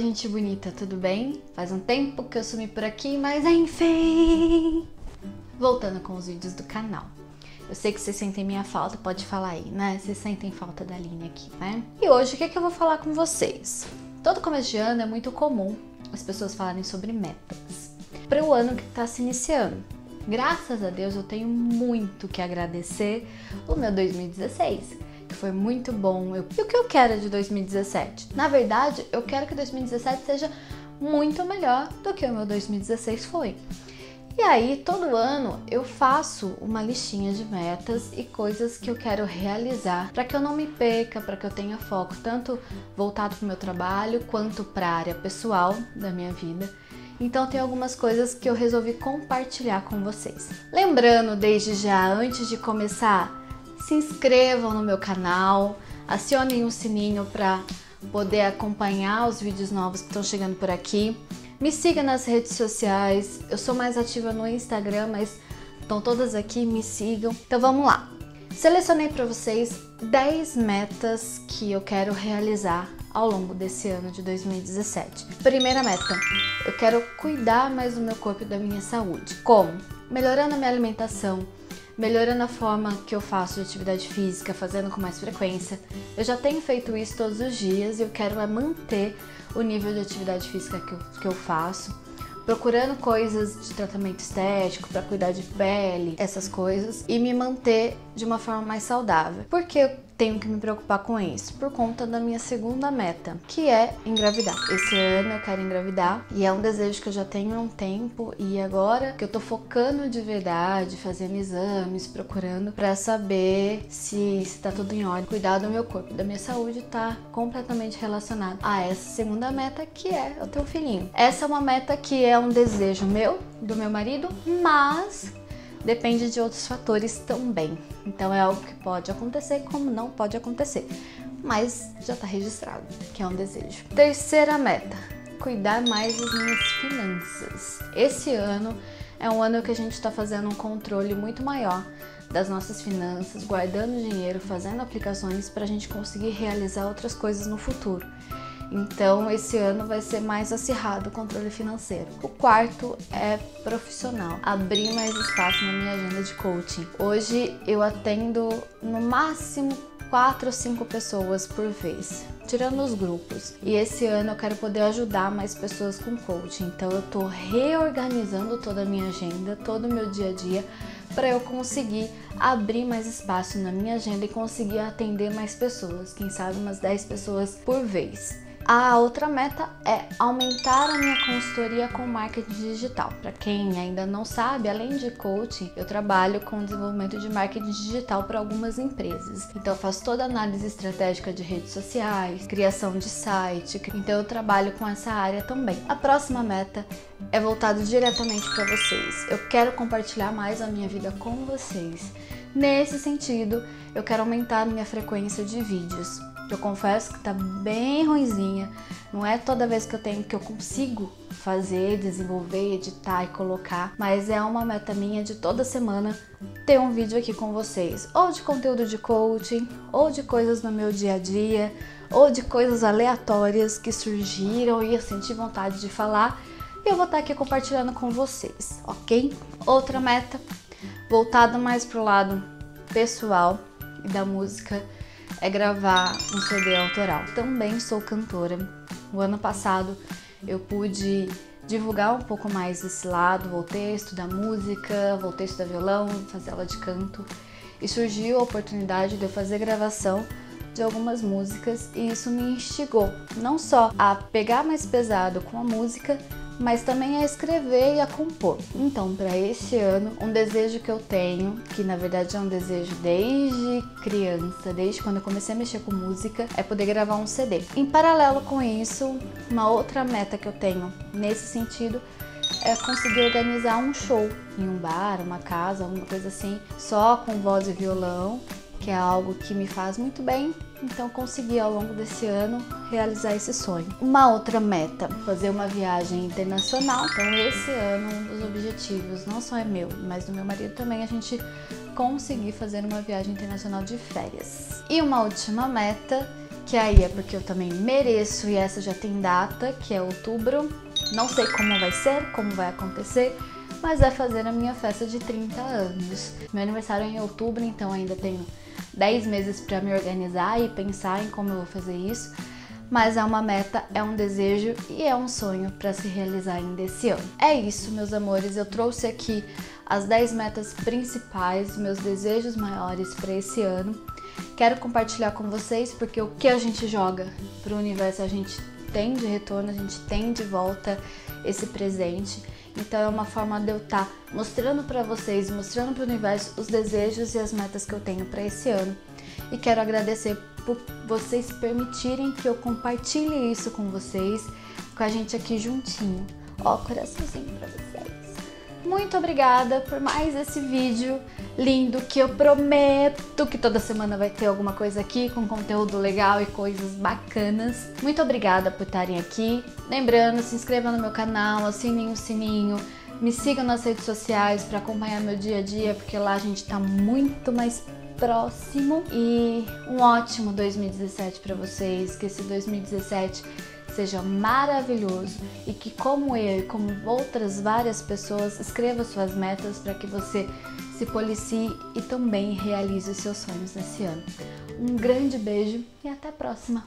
Gente bonita, tudo bem? Faz um tempo que eu sumi por aqui, mas enfim. Voltando com os vídeos do canal. Eu sei que vocês sentem minha falta, pode falar aí, né? Vocês sentem falta da linha aqui, né? E hoje o que, é que eu vou falar com vocês? Todo começo de ano é muito comum as pessoas falarem sobre metas para o ano que está se iniciando. Graças a Deus eu tenho muito que agradecer o meu 2016 que foi muito bom. Eu, e o que eu quero de 2017? Na verdade, eu quero que 2017 seja muito melhor do que o meu 2016 foi. E aí, todo ano eu faço uma listinha de metas e coisas que eu quero realizar para que eu não me perca, para que eu tenha foco tanto voltado para o meu trabalho quanto para a área pessoal da minha vida. Então tem algumas coisas que eu resolvi compartilhar com vocês. Lembrando desde já, antes de começar, se inscrevam no meu canal, acionem o sininho para poder acompanhar os vídeos novos que estão chegando por aqui. Me siga nas redes sociais, eu sou mais ativa no Instagram, mas estão todas aqui, me sigam. Então vamos lá. Selecionei para vocês 10 metas que eu quero realizar ao longo desse ano de 2017. Primeira meta, eu quero cuidar mais do meu corpo e da minha saúde. Como? Melhorando a minha alimentação, melhorando a forma que eu faço de atividade física, fazendo com mais frequência. Eu já tenho feito isso todos os dias e eu quero é manter o nível de atividade física que eu, que eu faço. Procurando coisas de tratamento estético para cuidar de pele, essas coisas, e me manter de uma forma mais saudável. Porque tenho que me preocupar com isso por conta da minha segunda meta, que é engravidar. Esse ano eu quero engravidar e é um desejo que eu já tenho há um tempo e agora que eu tô focando de verdade, fazendo exames, procurando para saber se, se tá tudo em ordem. Cuidar do meu corpo, da minha saúde tá completamente relacionado a essa segunda meta que é eu ter um filhinho. Essa é uma meta que é um desejo meu, do meu marido, mas depende de outros fatores também. Então é algo que pode acontecer como não pode acontecer, mas já está registrado, que é um desejo. Terceira meta: cuidar mais das minhas finanças. Esse ano é um ano que a gente está fazendo um controle muito maior das nossas finanças, guardando dinheiro, fazendo aplicações para a gente conseguir realizar outras coisas no futuro. Então, esse ano vai ser mais acirrado o controle financeiro. O quarto é profissional, abrir mais espaço na minha agenda de coaching. Hoje eu atendo no máximo quatro ou cinco pessoas por vez, tirando os grupos. E esse ano eu quero poder ajudar mais pessoas com coaching. Então eu tô reorganizando toda a minha agenda, todo o meu dia a dia para eu conseguir abrir mais espaço na minha agenda e conseguir atender mais pessoas, quem sabe umas 10 pessoas por vez. A outra meta é aumentar a minha consultoria com marketing digital. Para quem ainda não sabe, além de coaching, eu trabalho com desenvolvimento de marketing digital para algumas empresas. Então eu faço toda análise estratégica de redes sociais, criação de site. Então eu trabalho com essa área também. A próxima meta é voltada diretamente para vocês. Eu quero compartilhar mais a minha vida com vocês. Nesse sentido, eu quero aumentar a minha frequência de vídeos eu confesso que tá bem ruimzinha. Não é toda vez que eu tenho que eu consigo fazer, desenvolver, editar e colocar, mas é uma meta minha de toda semana ter um vídeo aqui com vocês, ou de conteúdo de coaching, ou de coisas no meu dia a dia, ou de coisas aleatórias que surgiram e eu senti vontade de falar, e eu vou estar aqui compartilhando com vocês, ok? Outra meta voltada mais pro lado pessoal e da música é gravar um CD autoral. Também sou cantora. O ano passado eu pude divulgar um pouco mais esse lado, voltei a estudar música, voltei a estudar violão, fazer aula de canto e surgiu a oportunidade de eu fazer gravação de algumas músicas e isso me instigou não só a pegar mais pesado com a música, mas também a escrever e a compor. Então, para esse ano, um desejo que eu tenho, que na verdade é um desejo desde criança, desde quando eu comecei a mexer com música, é poder gravar um CD. Em paralelo com isso, uma outra meta que eu tenho nesse sentido é conseguir organizar um show em um bar, uma casa, alguma coisa assim, só com voz e violão, que é algo que me faz muito bem então consegui ao longo desse ano realizar esse sonho. Uma outra meta, fazer uma viagem internacional. Então esse ano um dos objetivos não só é meu, mas do meu marido também a gente conseguir fazer uma viagem internacional de férias. E uma última meta que aí é porque eu também mereço e essa já tem data, que é outubro. Não sei como vai ser, como vai acontecer, mas é fazer a minha festa de 30 anos. Meu aniversário é em outubro, então ainda tenho 10 meses para me organizar e pensar em como eu vou fazer isso. Mas é uma meta, é um desejo e é um sonho para se realizar ainda esse ano. É isso, meus amores. Eu trouxe aqui as 10 metas principais, meus desejos maiores para esse ano. Quero compartilhar com vocês porque o que a gente joga para o universo a gente tem de retorno, a gente tem de volta esse presente. Então é uma forma de eu estar tá mostrando para vocês, mostrando para o universo os desejos e as metas que eu tenho para esse ano. E quero agradecer por vocês permitirem que eu compartilhe isso com vocês, com a gente aqui juntinho. Ó, coraçãozinho para vocês. Muito obrigada por mais esse vídeo lindo que eu prometo que toda semana vai ter alguma coisa aqui com conteúdo legal e coisas bacanas. Muito obrigada por estarem aqui. Lembrando, se inscreva no meu canal, assinem o sininho, me sigam nas redes sociais para acompanhar meu dia a dia, porque lá a gente tá muito mais próximo e um ótimo 2017 para vocês, que esse 2017 seja maravilhoso e que, como eu e como outras várias pessoas, escreva suas metas para que você se policie e também realize os seus sonhos nesse ano. Um grande beijo e até a próxima!